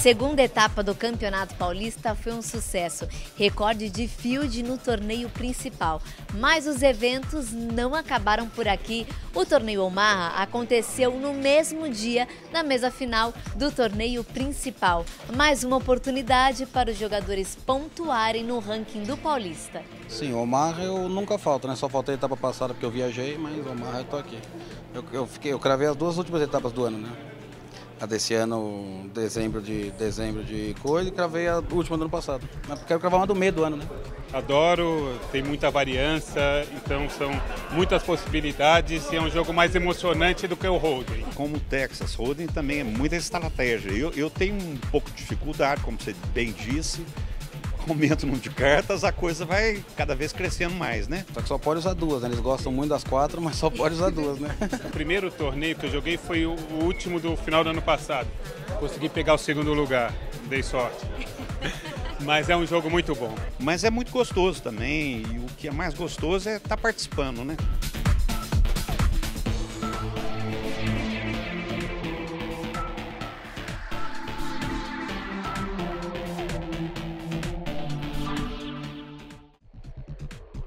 segunda etapa do Campeonato Paulista foi um sucesso, recorde de field no torneio principal. Mas os eventos não acabaram por aqui. O torneio Omaha aconteceu no mesmo dia da mesa final do torneio principal. Mais uma oportunidade para os jogadores pontuarem no ranking do Paulista. Sim, Omaha eu nunca falto, né? Só faltei a etapa passada porque eu viajei, mas Omaha eu tô aqui. Eu, eu, fiquei, eu cravei as duas últimas etapas do ano, né? A desse ano, dezembro de dezembro de coisa, e cravei a última do ano passado. Mas quero cravar uma do meio do ano, né? Adoro, tem muita variância, então são muitas possibilidades e é um jogo mais emocionante do que o Hold'em. Como o Texas Hold'em também é muita estratégia. Eu, eu tenho um pouco de dificuldade, como você bem disse, aumento no de cartas, a coisa vai cada vez crescendo mais, né? Só que só pode usar duas, né? Eles gostam muito das quatro, mas só pode usar duas, né? o primeiro torneio que eu joguei foi o último do final do ano passado. Consegui pegar o segundo lugar, dei sorte. Mas é um jogo muito bom. Mas é muito gostoso também, e o que é mais gostoso é estar tá participando, né?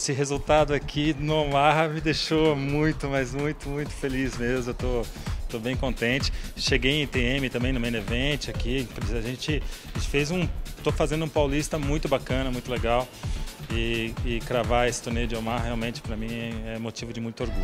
Esse resultado aqui no Omaha me deixou muito, mas muito, muito feliz mesmo. Eu tô, tô bem contente. Cheguei em TM também no Main Event aqui. A gente, fez um. tô fazendo um paulista muito bacana, muito legal. E, e cravar esse torneio de Omaha realmente para mim é motivo de muito orgulho.